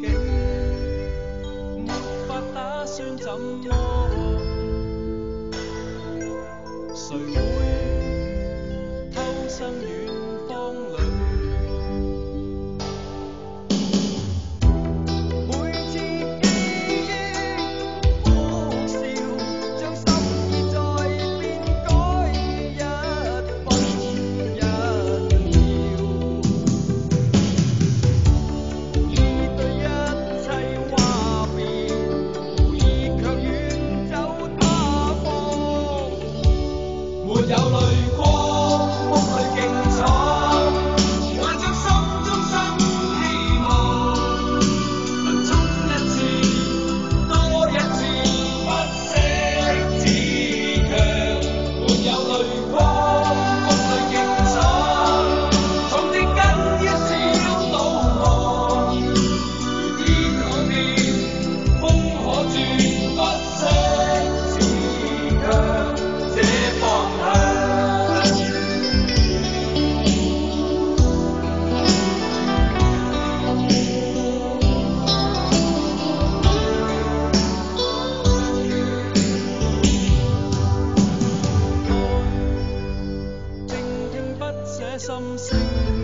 境，没法打算怎么。有泪心声。